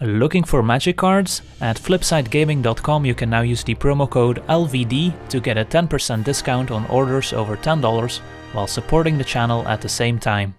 Looking for magic cards? At flipsidegaming.com you can now use the promo code LVD to get a 10% discount on orders over $10 while supporting the channel at the same time.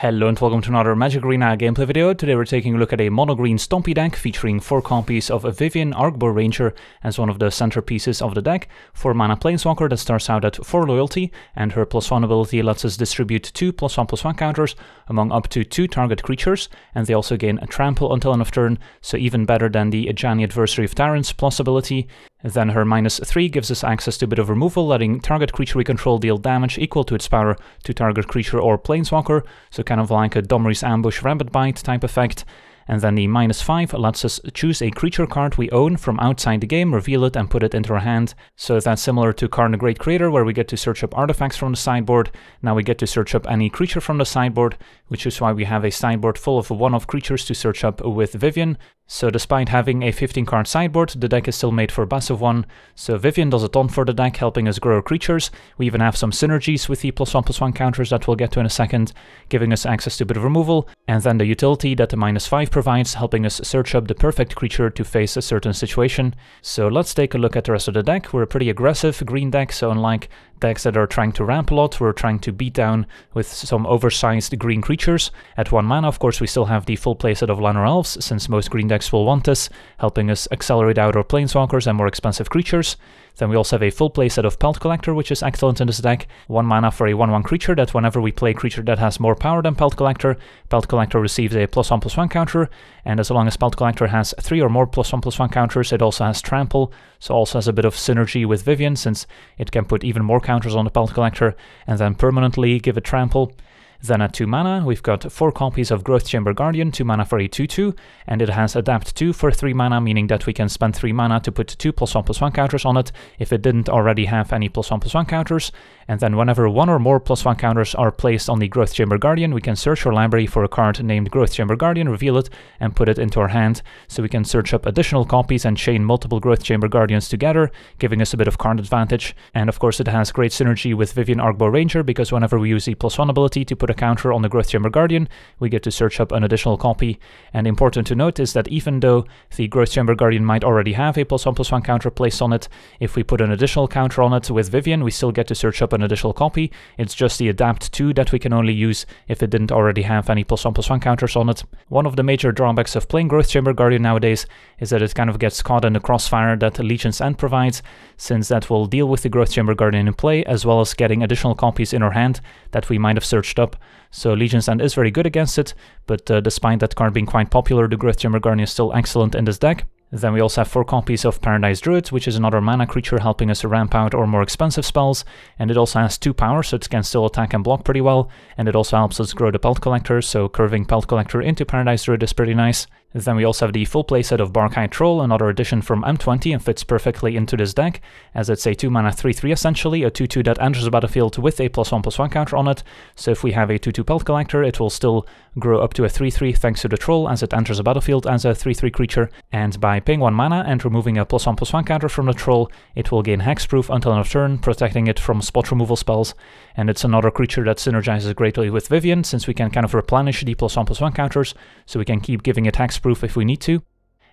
Hello and welcome to another Magic Arena gameplay video. Today we're taking a look at a mono green Stompy deck featuring 4 copies of a Vivien Arcbow Ranger as one of the centerpieces of the deck, 4 mana Planeswalker that starts out at 4 loyalty, and her plus 1 ability lets us distribute 2 plus 1 plus 1 counters among up to 2 target creatures, and they also gain a trample until end of turn, so even better than the Ajani Adversary of Tyrants plus ability. Then her minus 3 gives us access to a bit of removal, letting target creature we control deal damage equal to its power to target creature or planeswalker, so kind of like a Domri's Ambush Rabid Bite type effect. And then the minus 5 lets us choose a creature card we own from outside the game, reveal it, and put it into our hand. So that's similar to Karn the Great Creator, where we get to search up artifacts from the sideboard. Now we get to search up any creature from the sideboard, which is why we have a sideboard full of one-off creatures to search up with Vivien. So despite having a 15 card sideboard, the deck is still made for of 1, so Vivien does a ton for the deck, helping us grow creatures. We even have some synergies with the plus 1 plus 1 counters that we'll get to in a second, giving us access to a bit of removal, and then the utility that the minus 5 provides, helping us search up the perfect creature to face a certain situation. So let's take a look at the rest of the deck. We're a pretty aggressive green deck, so unlike decks that are trying to ramp a lot, we're trying to beat down with some oversized green creatures. At 1 mana, of course, we still have the full playset of Llanowar Elves, since most green decks will want this, helping us accelerate out our planeswalkers and more expensive creatures. Then we also have a full playset of Pelt Collector, which is excellent in this deck. 1 mana for a 1-1 creature that whenever we play a creature that has more power than Pelt Collector, Pelt Collector receives a plus 1 plus 1 counter, and as long as Pelt Collector has 3 or more plus 1 plus 1 counters, it also has Trample, so also has a bit of synergy with Vivien since it can put even more counters on the Pelt Collector, and then permanently give it Trample. Then at 2 mana, we've got 4 copies of Growth Chamber Guardian, 2 mana for a 2-2, and it has Adapt 2 for 3 mana, meaning that we can spend 3 mana to put 2 plus 1 plus 1 counters on it if it didn't already have any plus 1 plus 1 counters, and then whenever one or more plus 1 counters are placed on the Growth Chamber Guardian, we can search our library for a card named Growth Chamber Guardian, reveal it, and put it into our hand, so we can search up additional copies and chain multiple Growth Chamber Guardians together, giving us a bit of card advantage, and of course it has great synergy with Vivien Arcbow Ranger, because whenever we use the plus 1 ability to put a counter on the Growth Chamber Guardian, we get to search up an additional copy. And important to note is that even though the Growth Chamber Guardian might already have a plus one plus one counter placed on it, if we put an additional counter on it with Vivien, we still get to search up an additional copy. It's just the Adapt 2 that we can only use if it didn't already have any plus one plus one counters on it. One of the major drawbacks of playing Growth Chamber Guardian nowadays is that it kind of gets caught in the crossfire that Legion's End provides, since that will deal with the Growth Chamber Guardian in play, as well as getting additional copies in our hand that we might have searched up. So Legion's End is very good against it, but uh, despite that card being quite popular, the Growth Chamber Guardian is still excellent in this deck. Then we also have 4 copies of Paradise Druid, which is another mana creature helping us to ramp out our more expensive spells, and it also has 2 power, so it can still attack and block pretty well, and it also helps us grow the Pelt Collector, so curving Pelt Collector into Paradise Druid is pretty nice. Then we also have the full playset of Barkhide Troll, another addition from M20 and fits perfectly into this deck, as it's a 2 mana 3-3 essentially, a 2-2 that enters the battlefield with a plus 1 plus 1 counter on it, so if we have a 2-2 Pelt Collector, it will still grow up to a 3-3 thanks to the Troll as it enters the battlefield as a 3-3 creature, and by paying 1 mana and removing a plus 1 plus 1 counter from the Troll, it will gain Hexproof until end of turn, protecting it from spot removal spells, and it's another creature that synergizes greatly with Vivien, since we can kind of replenish the plus 1 plus 1 counters, so we can keep giving it hexproof if we need to.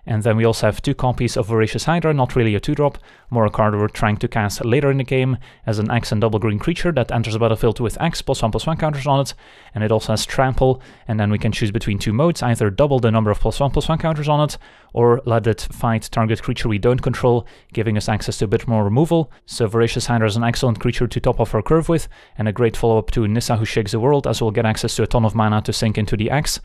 And then we also have two copies of Voracious Hydra, not really a 2-drop, more a card we're trying to cast later in the game as an X and double green creature that enters the battlefield with X plus 1 plus 1 counters on it, and it also has Trample, and then we can choose between two modes, either double the number of plus 1 plus 1 counters on it, or let it fight target creature we don't control, giving us access to a bit more removal. So Voracious Hydra is an excellent creature to top off our curve with, and a great follow-up to Nissa who shakes the world, as we'll get access to a ton of mana to sink into the X.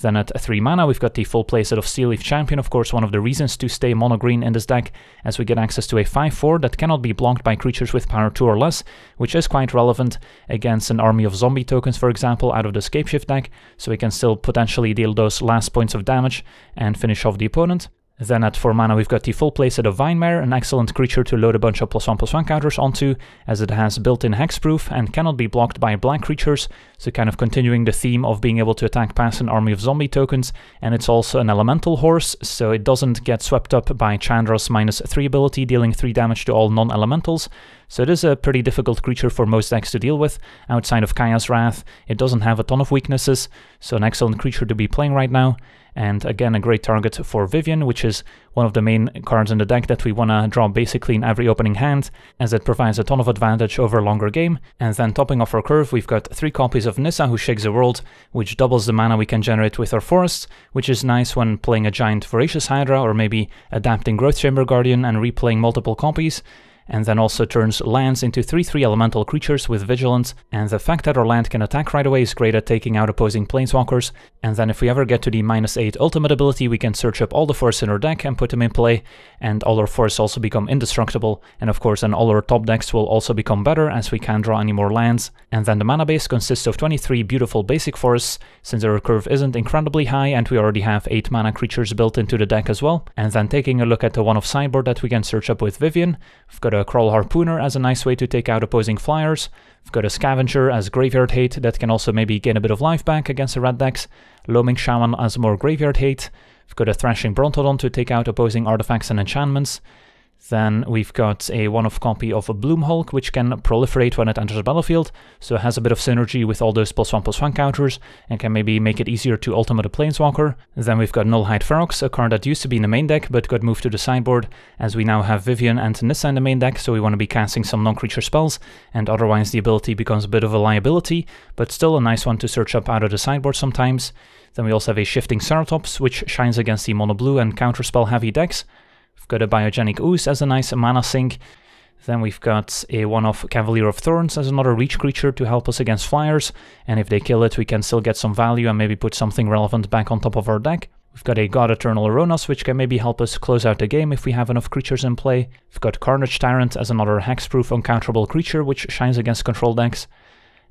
Then at 3 mana, we've got the full playset of Steel Leaf Champion, of course, one of the reasons to stay mono green in this deck, as we get access to a 5-4 that cannot be blocked by creatures with power 2 or less, which is quite relevant against an army of zombie tokens, for example, out of the Scapeshift deck, so we can still potentially deal those last points of damage and finish off the opponent. Then at 4 mana we've got the full playset of Vinemare, an excellent creature to load a bunch of plus 1 plus 1 counters onto, as it has built-in hexproof and cannot be blocked by black creatures, so kind of continuing the theme of being able to attack past an army of zombie tokens, and it's also an elemental horse, so it doesn't get swept up by Chandra's minus 3 ability, dealing 3 damage to all non-elementals, So it is a pretty difficult creature for most decks to deal with. Outside of Kaya's Wrath, it doesn't have a ton of weaknesses, so an excellent creature to be playing right now. And again, a great target for Vivien, which is one of the main cards in the deck that we want to draw basically in every opening hand, as it provides a ton of advantage over a longer game. And then topping off our curve, we've got three copies of Nissa, who shakes the world, which doubles the mana we can generate with our forests, which is nice when playing a giant Voracious Hydra or maybe adapting Growth Chamber Guardian and replaying multiple copies and then also turns lands into 3-3 elemental creatures with vigilance, and the fact that our land can attack right away is great at taking out opposing planeswalkers, and then if we ever get to the minus 8 ultimate ability we can search up all the forests in our deck and put them in play, and all our forests also become indestructible, and of course then all our top decks will also become better as we can't draw any more lands, and then the mana base consists of 23 beautiful basic forests, since our curve isn't incredibly high and we already have 8 mana creatures built into the deck as well, and then taking a look at the one of sideboard that we can search up with Vivien, we've got a Kraul Harpooner as a nice way to take out opposing flyers. We've got a Scavenger as Graveyard Hate that can also maybe gain a bit of life back against the red decks. Loaming Shaman as more Graveyard Hate. We've got a Thrashing Brontodon to take out opposing artifacts and enchantments. Then we've got a one-off copy of a Bloom Hulk, which can proliferate when it enters the battlefield, so it has a bit of synergy with all those plus one plus one counters, and can maybe make it easier to ultimate a Planeswalker. Then we've got Nullhide Ferox, a card that used to be in the main deck, but got moved to the sideboard, as we now have Vivien and Nissa in the main deck, so we want to be casting some non-creature spells, and otherwise the ability becomes a bit of a liability, but still a nice one to search up out of the sideboard sometimes. Then we also have a Shifting Ceratops, which shines against the mono blue and counterspell heavy decks, We've got a Biogenic Ooze as a nice mana sink. Then we've got a one-off Cavalier of Thorns as another reach creature to help us against flyers, and if they kill it we can still get some value and maybe put something relevant back on top of our deck. We've got a God Eternal Aronas, which can maybe help us close out the game if we have enough creatures in play. We've got Carnage Tyrant as another hexproof uncounterable creature, which shines against control decks.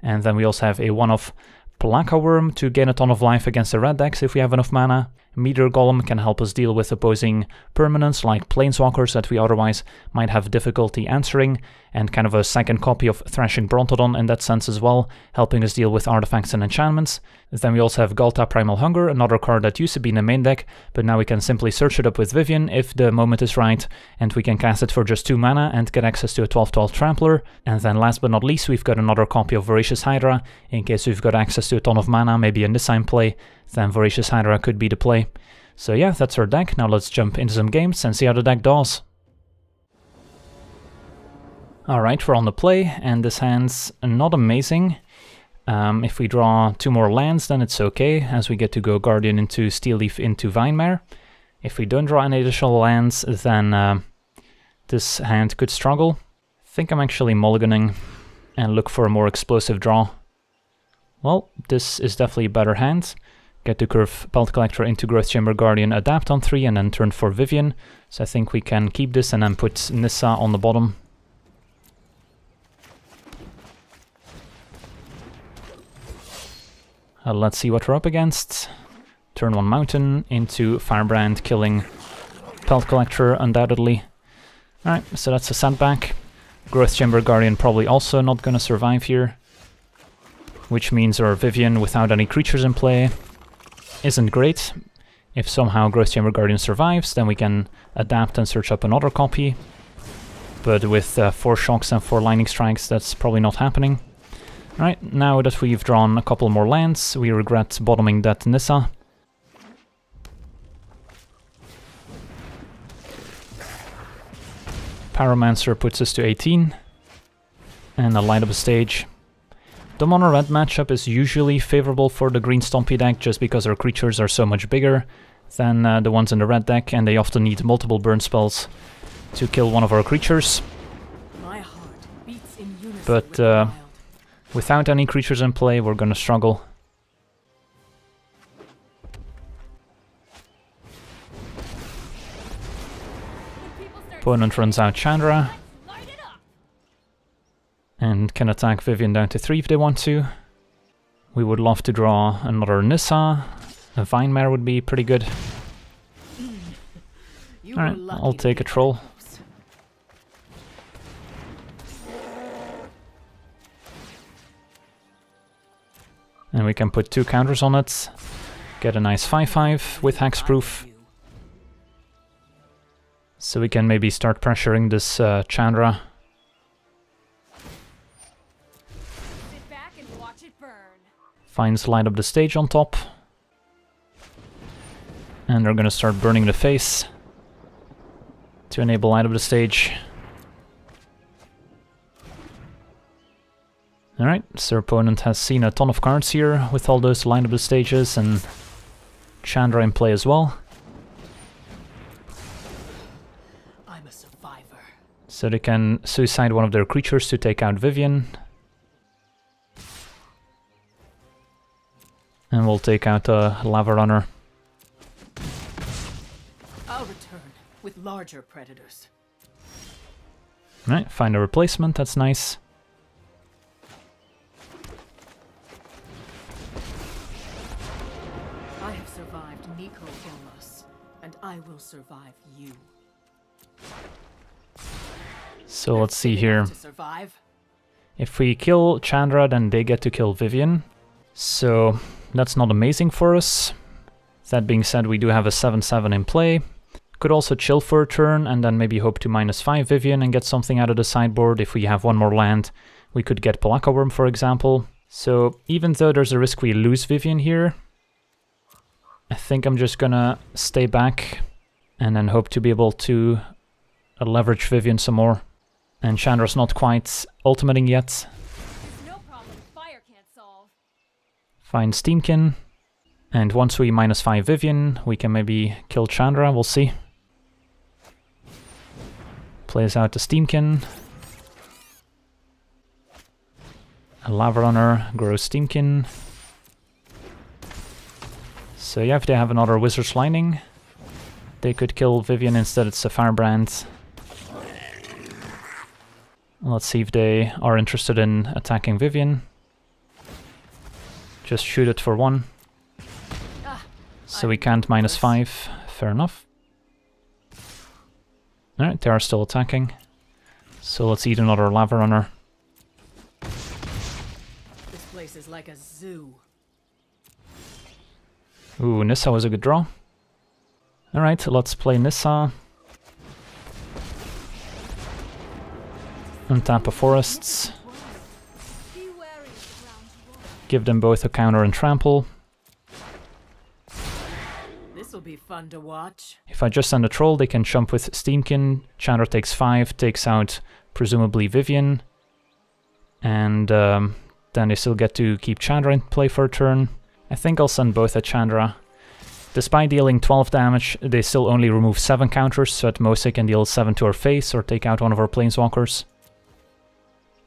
And then we also have a one-off Pelakka Worm to gain a ton of life against the red decks if we have enough mana. Meteor Golem can help us deal with opposing permanents like Planeswalkers that we otherwise might have difficulty answering, and kind of a second copy of Thrashing Brontodon in that sense as well, helping us deal with artifacts and enchantments. Then we also have Ghalta Primal Hunger, another card that used to be in the main deck, but now we can simply search it up with Vivien if the moment is right, and we can cast it for just 2 mana and get access to a 12-12 Trampler. And then last but not least, we've got another copy of Voracious Hydra, in case we've got access to a ton of mana, maybe in this time play, then Voracious Hydra could be the play. So yeah, that's our deck. Now let's jump into some games and see how the deck does. Alright, we're on the play, and this hand's not amazing. Um, if we draw two more lands, then it's okay, as we get to go Guardian into Steel Leaf into Vinemare. If we don't draw any additional lands, then uh, this hand could struggle. I think I'm actually mulliganing and look for a more explosive draw. Well, this is definitely a better hand. Get the curve Pelt Collector into Growth Chamber Guardian, adapt on 3 and then turn for Vivien. So I think we can keep this and then put Nissa on the bottom. Uh, let's see what we're up against. Turn 1 Mountain into Firebrand, killing Pelt Collector undoubtedly. Alright, so that's a setback. Growth Chamber Guardian probably also not gonna survive here. Which means our Vivien without any creatures in play isn't great. If somehow Growth Chamber Guardian survives, then we can adapt and search up another copy. But with uh, 4 shocks and 4 lightning strikes, that's probably not happening. Alright, now that we've drawn a couple more lands, we regret bottoming that Nissa. Pyromancer puts us to 18. And a light up a stage. The mono red matchup is usually favorable for the green Stompy deck just because our creatures are so much bigger than uh, the ones in the red deck and they often need multiple burn spells to kill one of our creatures. But uh, without any creatures in play we're gonna struggle. Opponent runs out Chandra, and can attack Vivien down to 3 if they want to. We would love to draw another Nissa. A Vinemare would be pretty good. Alright, I'll take a troll. And we can put two counters on it. Get a nice 5-5 with hexproof. So we can maybe start pressuring this uh, Chandra Finds light up the stage on top. And they're gonna start burning the face to enable light up the stage. Alright, so opponent has seen a ton of cards here with all those light up the stages and Chandra in play as well. I'm a survivor. So they can suicide one of their creatures to take out Vivien. And we'll take out uh, a Lava Runner. I'll return with larger predators. Right, find a replacement, that's nice. I have survived Nico illness, and I will survive you. So let's see here. To survive. If we kill Chandra, then they get to kill Vivien. So that's not amazing for us. That being said, we do have a 7-7 in play. Could also chill for a turn and then maybe hope to minus 5 Vivien and get something out of the sideboard. If we have one more land, we could get Pelakka Worm, for example. So even though there's a risk we lose Vivien here, I think I'm just gonna stay back and then hope to be able to uh, leverage Vivien some more. And Chandra's not quite ultimating yet, No problem fire can't solve. Find Steamkin. And once we minus 5 Vivien, we can maybe kill Chandra, we'll see. Plays out the Steamkin. A Lava Runner grows Steamkin. So yeah, if they have another Wizard's Lightning, they could kill Vivien instead of a Firebrand. Let's see if they are interested in attacking Vivien. Just shoot it for one. So we can't minus five. Fair enough. Alright, they are still attacking. So let's eat another lava runner. This place is like a zoo. Ooh, Nissa was a good draw. Alright, let's play Nissa. Untap a forests. Give them both a counter and trample. This'll be fun to watch. If I just send a troll, they can jump with Steamkin. Chandra takes 5, takes out presumably Vivien. And um, then they still get to keep Chandra in play for a turn. I think I'll send both at Chandra. Despite dealing 12 damage, they still only remove 7 counters, so at most they can deal 7 to her face or take out one of her planeswalkers.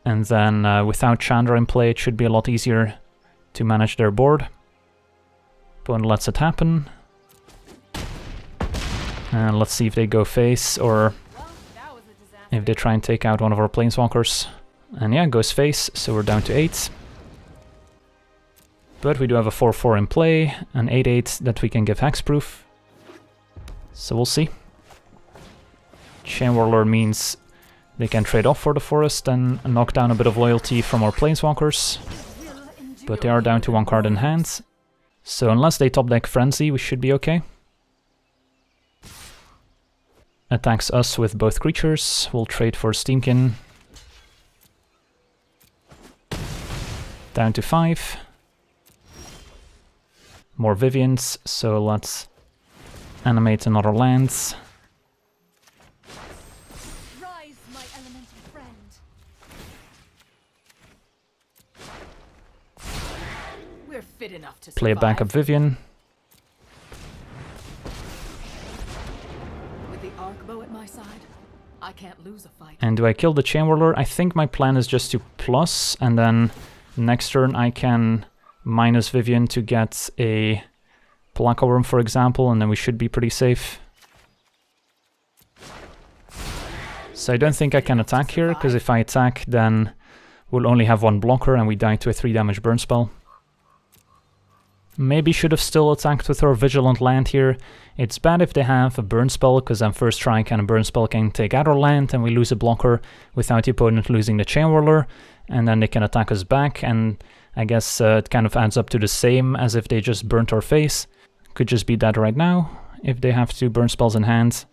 And then uh, without Chandra in play, it should be a lot easier to manage their board. Opponent lets it happen. And let's see if they go face or if they try and take out one of our planeswalkers. And yeah, goes face, so we're down to 8. But we do have a 4-4 in play, an 8-8 that we can give hexproof. So we'll see. Chain Whirler means they can trade off for the forest and knock down a bit of loyalty from our planeswalkers. But they are down to one card in hand. So unless they top deck Frenzy, we should be okay. Attacks us with both creatures. We'll trade for Steamkin. Down to five. More Viviens, so let's animate another lands. Fit enough to Play a survive. backup Vivien. With the arc bow at my side, I can't lose a fight. And do I kill the Chain Whirler? I think my plan is just to plus, and then next turn I can minus Vivien to get a Pelakka Worm, for example, and then we should be pretty safe. So I don't think I can attack here, because if I attack, then we'll only have one blocker and we die to a 3 damage burn spell. Maybe should have still attacked with our Vigilant Land here. It's bad if they have a burn spell, because then first strike and a burn spell can take out our land and we lose a blocker without the opponent losing the Chain Whirler, and then they can attack us back, and I guess uh, it kind of adds up to the same as if they just burnt our face. Could just be dead right now, if they have two burn spells in hand.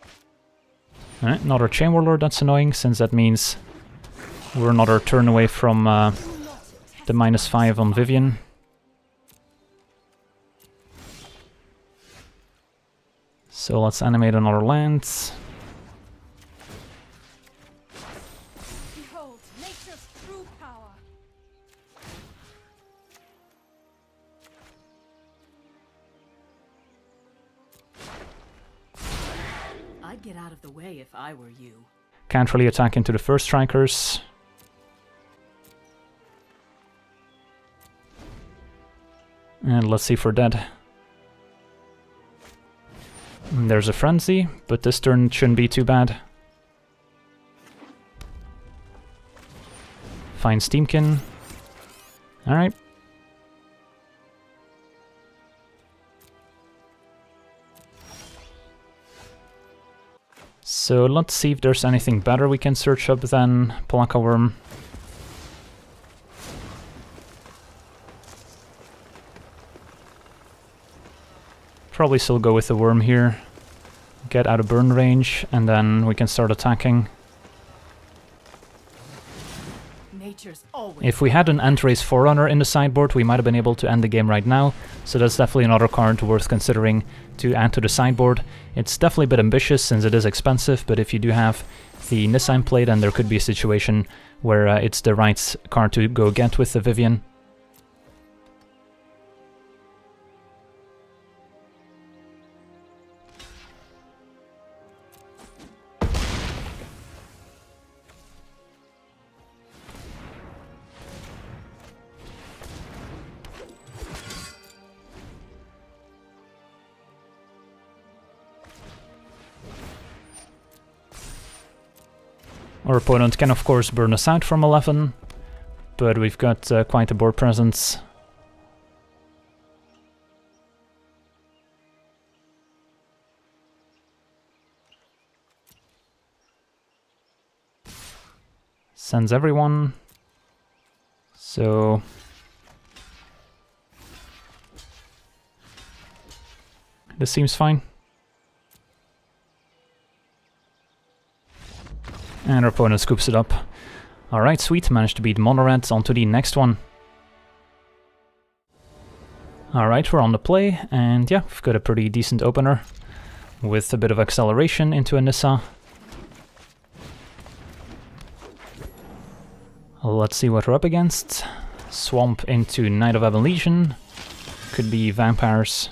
Another Chain Whirler, that's annoying, since that means we're another turn away from uh, the minus 5 on Vivien. So let's animate another land. Behold, nature's true power. I'd get out of the way if I were you. Can't really attack into the first strikers. And let's see for dead. There's a frenzy, but this turn shouldn't be too bad. Find Steamkin. Alright. So let's see if there's anything better we can search up than Pelakka Worm. Probably still go with the worm here. Get out of burn range, and then we can start attacking. If we had an End-Raze Forerunner in the sideboard, we might have been able to end the game right now, so that's definitely another card worth considering to add to the sideboard. It's definitely a bit ambitious since it is expensive, but if you do have the Nissa in play, then there could be a situation where uh, it's the right card to go get with the Vivien. Opponent can of course burn us out from 11, but we've got uh, quite a board presence. Sends everyone. So... This seems fine. And our opponent scoops it up. Alright, sweet, managed to beat Monored, on to the next one. Alright, we're on the play, and yeah, we've got a pretty decent opener. With a bit of acceleration into a Nissa. Let's see what we're up against. Swamp into Knight of Ebon Could be vampires.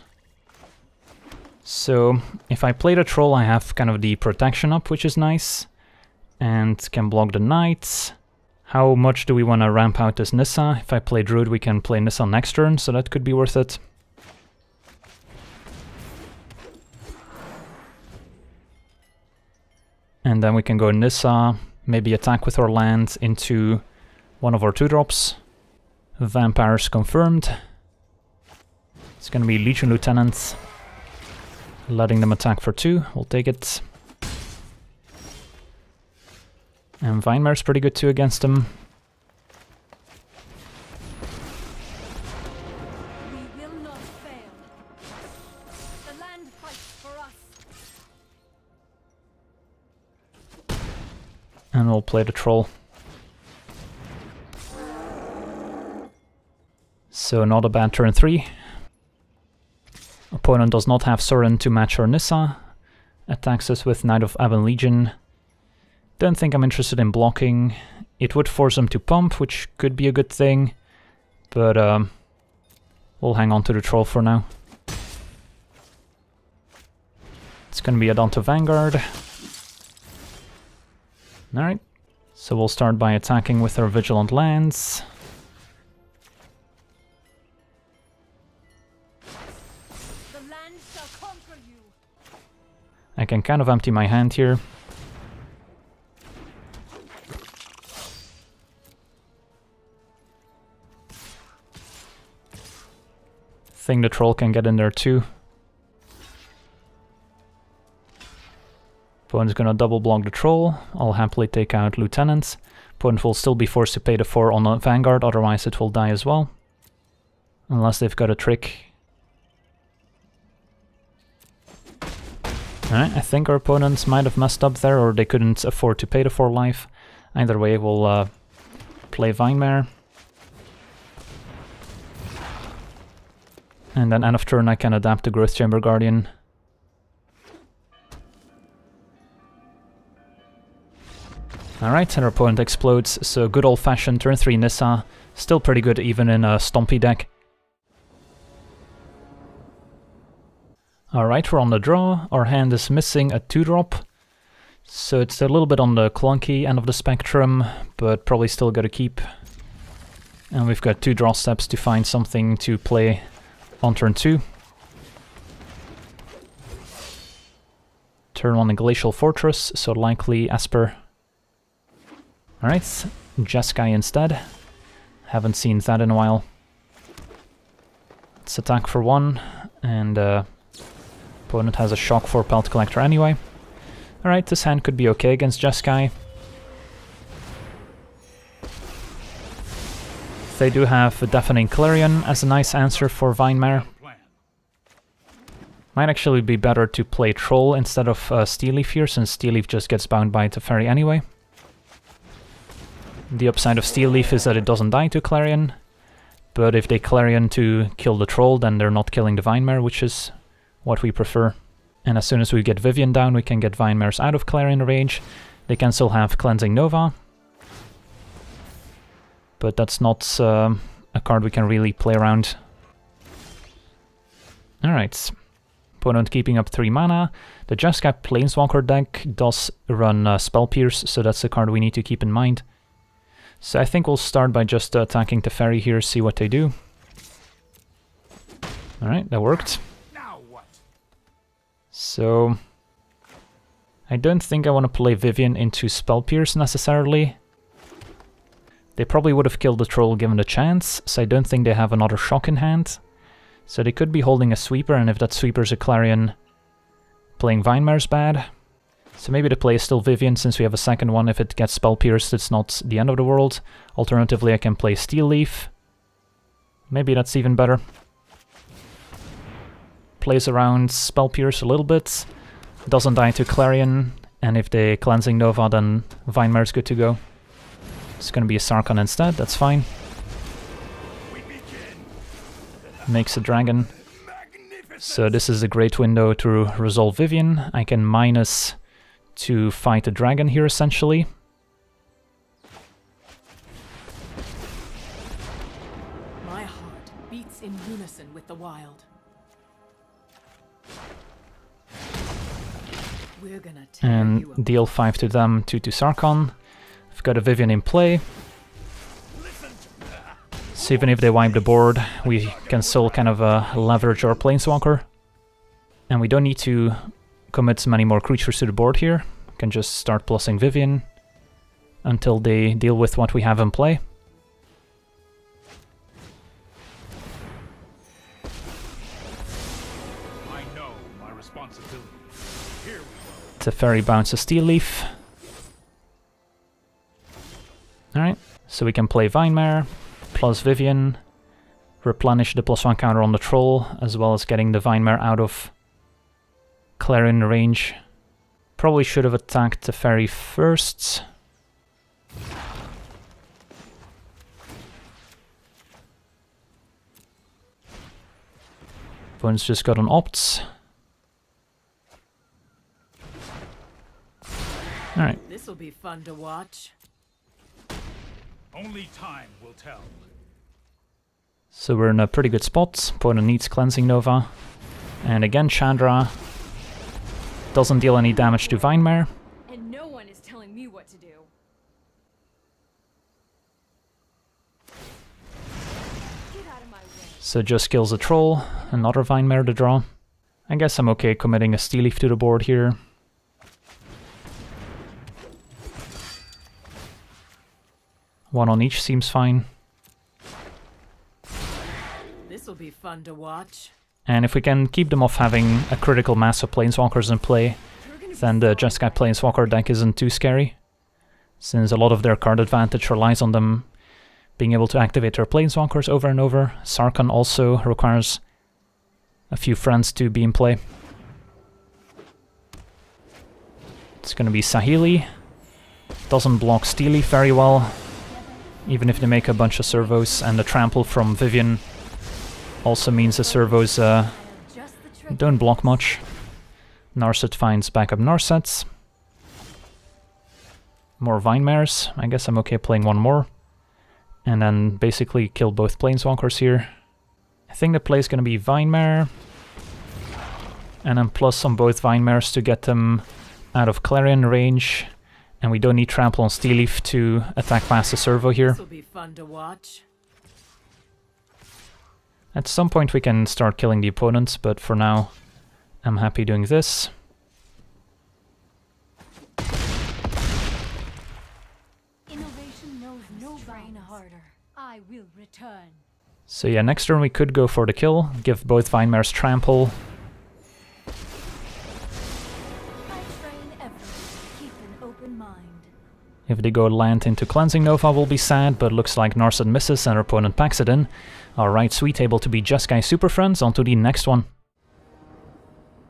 So, if I play the troll, I have kind of the protection up, which is nice and can block the knights. How much do we want to ramp out this Nissa? If I play Druid, we can play Nissa next turn, so that could be worth it. And then we can go Nissa, maybe attack with our land into one of our two drops. Vampires confirmed. It's gonna be Legion Lieutenant. Letting them attack for two, we'll take it. And Vinemare's pretty good too against him. And we'll play the troll. So not a bad turn 3. Opponent does not have Sorin to match our Nissa. Attacks us with Knight of Ebon Legion. Don't think I'm interested in blocking. It would force him to pump, which could be a good thing. But um, we'll hang on to the troll for now. It's gonna be Adanto Vanguard. Alright, so we'll start by attacking with our Vigilant Lands. The land shall conquer you. I can kind of empty my hand here. Think the troll can get in there too. Opponent's gonna double block the troll. I'll happily take out lieutenants. Opponent will still be forced to pay the 4 on the vanguard, otherwise it will die as well. Unless they've got a trick. Alright, I think our opponents might have messed up there, or they couldn't afford to pay the 4 life. Either way, we'll uh, play Vinemare. And then end of turn I can adapt the Growth Chamber Guardian. Alright, our opponent explodes, so good old-fashioned turn 3 Nissa. Still pretty good even in a Stompy deck. Alright, we're on the draw. Our hand is missing a 2-drop. So it's a little bit on the clunky end of the spectrum, but probably still gotta keep. And we've got two draw steps to find something to play on turn 2. Turn 1 a Glacial Fortress, so likely Esper Alright, Jeskai instead. Haven't seen that in a while. Let's attack for one, and uh, opponent has a shock for Pelt Collector anyway. Alright, this hand could be okay against Jeskai. They do have a Deafening Clarion as a nice answer for Vinemare. Might actually be better to play Troll instead of uh, Steel here, since Steel Leaf just gets bound by Teferi anyway. The upside of Steel Leaf is that it doesn't die to Clarion, but if they Clarion to kill the Troll, then they're not killing the Vinemare, which is what we prefer. And as soon as we get Vivian down, we can get Vinemares out of Clarion range. They can still have Cleansing Nova, but that's not uh, a card we can really play around. Alright, opponent keeping up 3 mana. The Jeskai Planeswalker deck does run uh, Spell Pierce, so that's a card we need to keep in mind. So I think we'll start by just uh, attacking Teferi here, see what they do. Alright, that worked. So... I don't think I want to play Vivien into Spell Pierce necessarily. They probably would have killed the troll given the chance, so I don't think they have another shock in hand. So they could be holding a sweeper, and if that sweeper's a Clarion, playing Vinemare's bad. So maybe the play is still Vivien, since we have a second one. If it gets Spell Pierced, it's not the end of the world. Alternatively, I can play Steel Leaf. Maybe that's even better. Plays around Spell Pierce a little bit. Doesn't die to Clarion, and if they Cleansing Nova, then Vinemare's good to go. It's gonna be a Sarkhan instead, that's fine. Makes a dragon. So this is a great window to resolve Vivien. I can minus to fight a dragon here, essentially. My heart beats in unison with the wild. And deal 5 to them, 2 to Sarkhan. I've got a Vivien in play. So even if they wipe the board, we can still kind of uh, leverage our Planeswalker. And we don't need to commit many more creatures to the board here. We can just start plussing Vivien until they deal with what we have in play. I know my responsibility. Here we go. Teferi bounce a Steel Leaf. Alright, so we can play Vinemare, plus Vivien, replenish the plus one counter on the Troll, as well as getting the Vinemare out of Clarion range. Probably should have attacked Teferi first. Opponent's just got an Opts. Alright, This'll be fun to watch. Only time will tell. So we're in a pretty good spot. Opponent needs Cleansing Nova. And again, Chandra doesn't deal any damage to Vinemare. And no one is telling me what to do. Get out of my way. So just kills a Troll, another Vinemare to draw. I guess I'm okay committing a Steel Leaf to the board here. One on each seems fine. This'll be fun to watch. And if we can keep them off having a critical mass of Planeswalkers in play, You're gonna be then the. Jeskai Planeswalker deck isn't too scary, since a lot of their card advantage relies on them being able to activate their Planeswalkers over and over. Sarkhan also requires a few friends to be in play. It's gonna be Saheeli. Doesn't block Steel Leaf very well, even if they make a bunch of servos, and the trample from Vivien also means the servos uh, don't block much. Narset finds backup Narsets. more Vine Mares. I guess I'm okay playing one more. And then basically kill both Planeswalkers here. I think the play is going to be Vine Mare. And then plus on both Vine Mares to get them out of Clarion range. And we don't need Trample on Steelleaf to attack past the servo here. This will be fun to watch. At some point we can start killing the opponents, but for now I'm happy doing this. Innovation knows no train harder. I will return. So yeah, next turn we could go for the kill, give both Vine Mares trample. If they go land into Cleansing Nova we'll be sad, but looks like Narset misses and our opponent packs it in. Alright, sweet, able to be Just Jeskai Super Friends, on to the next one.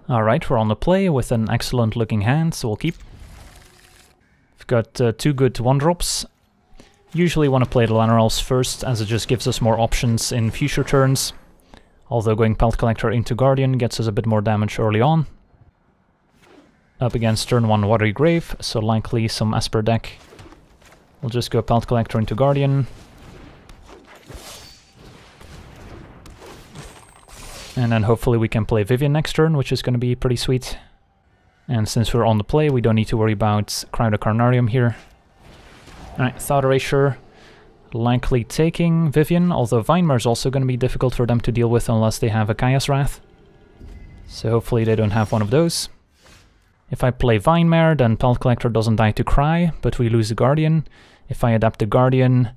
Alright, we're on the play with an excellent looking hand, so we'll keep. We've got uh, two good one-drops. Usually want to play the Llanowar first, as it just gives us more options in future turns. Although going Pelt Collector into Guardian gets us a bit more damage early on. Up against turn 1 Watery Grave, so likely some Esper deck. We'll just go Pelt Collector into Guardian. And then hopefully we can play Vivien next turn, which is going to be pretty sweet. And since we're on the play, we don't need to worry about Crowd of Carnarium here. Alright, Thought Erasure. Likely taking Vivien, although Vinemare is also going to be difficult for them to deal with unless they have a Kaya's Wrath. So hopefully they don't have one of those. If I play Vinemare, then Pelt Collector doesn't die to Cry, but we lose the Guardian. If I adapt the Guardian,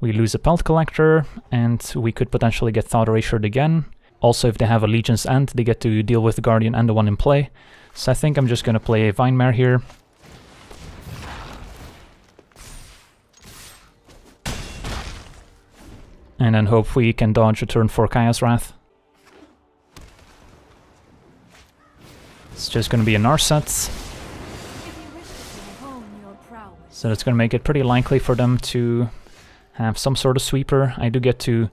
we lose a Pelt Collector, and we could potentially get Thought Erasure again. Also, if they have a Legion's End, they get to deal with the Guardian and the one in play. So I think I'm just going to play a Vinemare here. And then hope we can dodge a turn for Kaya's Wrath. It's just going to be a Narset. So that's going to make it pretty likely for them to have some sort of sweeper. I do get to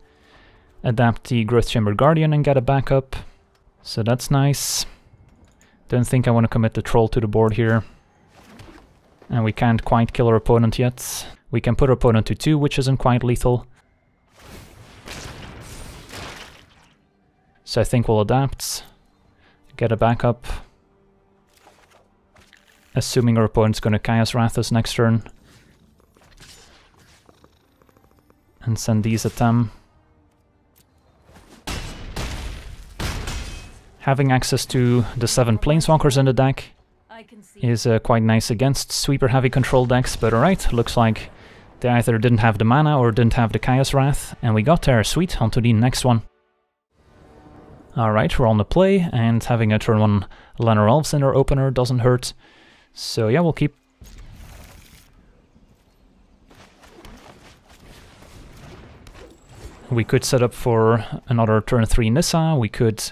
adapt the Growth Chamber Guardian and get a backup. So that's nice. Don't think I want to commit the Troll to the board here. And we can't quite kill our opponent yet. We can put our opponent to 2, which isn't quite lethal. So I think we'll adapt. Get a backup. Assuming our opponent's going to Kaya's Wrath us next turn. And send these at them. Having access to the 7 Planeswalkers in the deck I can see is uh, quite nice against sweeper heavy control decks, but alright, looks like they either didn't have the mana or didn't have the Kaya's Wrath, and we got there, sweet, on to the next one. Alright, we're on the play, and having a turn 1 Llanowar Elves in our opener doesn't hurt. So yeah, we'll keep. We could set up for another turn 3 Nissa, we could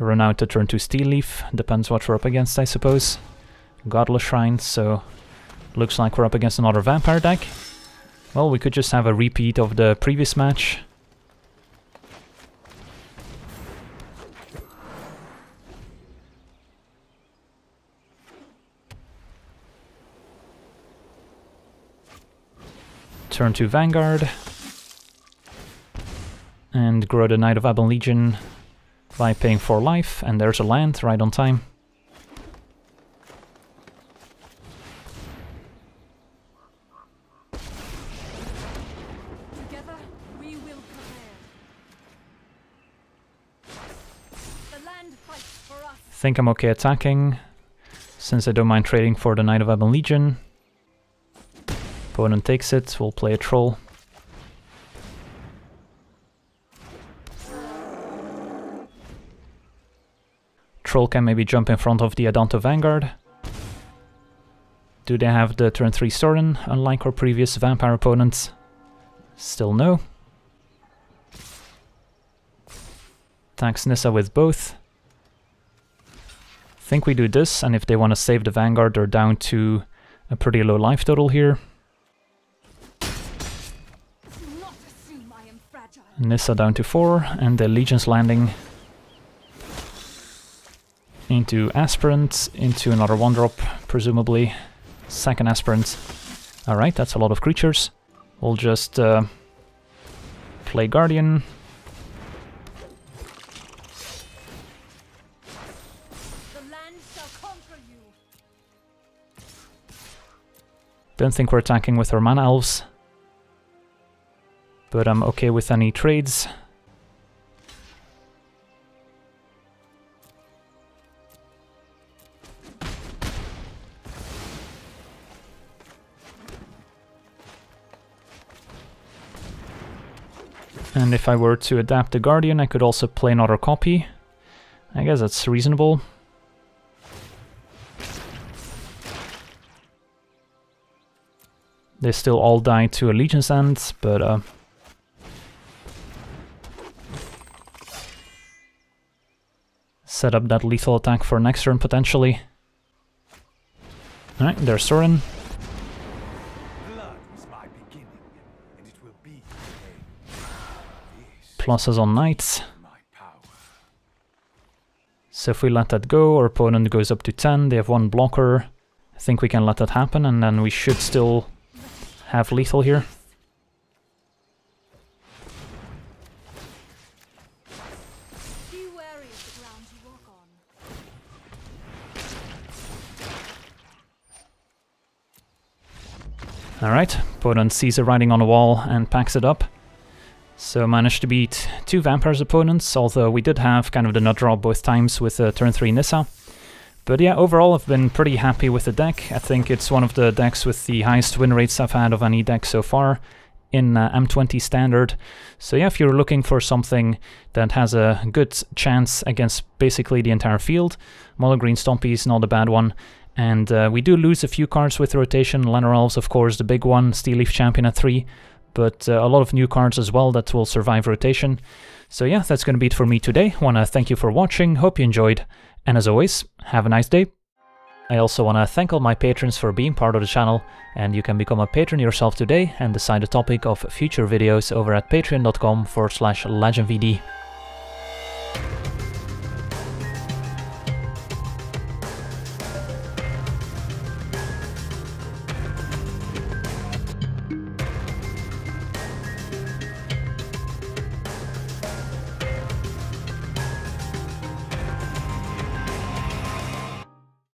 run out to turn 2 Steelleaf, depends what we're up against I suppose. Godless Shrine, so looks like we're up against another Vampire deck. Well, we could just have a repeat of the previous match. Turn to Vanguard. And grow the Knight of Ebon Legion by paying 4 life, and there's a land right on time. together we will prevail. The land fights for us. think I'm okay attacking, since I don't mind trading for the Knight of Ebon Legion. Opponent takes it, we'll play a troll. Troll can maybe jump in front of the Adanto Vanguard. Do they have the turn 3 Sorin, unlike our previous Vampire opponents? Still no. Thanks Nissa with both. think we do this, and if they want to save the Vanguard, they're down to a pretty low life total here. Nissa down to 4, and the Legion's landing into Aspirant, into another 1-drop, presumably. Second Aspirant. Alright, that's a lot of creatures. We'll just uh, play Guardian. The land shall conquer you. Don't think we're attacking with our mana elves. But I'm okay with any trades. And if I were to adapt the Guardian, I could also play another copy. I guess that's reasonable. They still all die to a Legion's End, but uh, set up that lethal attack for next turn potentially. Alright, there's. This Pluses on Knights. So if we let that go, our opponent goes up to 10, they have one blocker. I think we can let that happen, and then we should still have lethal here. Alright, opponent sees a writing on the wall and packs it up. So managed to beat two Vampires opponents, although we did have kind of the nut draw both times with uh, turn 3 Nissa. But yeah, overall I've been pretty happy with the deck. I think it's one of the decks with the highest win rates I've had of any deck so far in uh, M20 standard. So yeah, if you're looking for something that has a good chance against basically the entire field, Mono Green Stompy is not a bad one. And uh, we do lose a few cards with rotation. Llanowar Elves, of course, the big one, Steel Leaf Champion at 3, but uh, a lot of new cards as well that will survive rotation. So yeah, that's going to be it for me today. Want to thank you for watching, hope you enjoyed, and as always, have a nice day. I also want to thank all my patrons for being part of the channel, and you can become a patron yourself today and decide the topic of future videos over at patreon.com forward slash legenvd.